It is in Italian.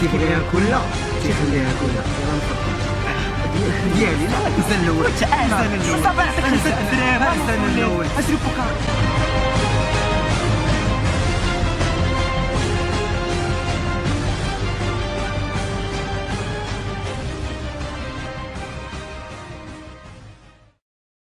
Sifrina kullha, sifrina kullha. ديالي لا الزن الاول الزن الاول الزن الاول اشرب بكره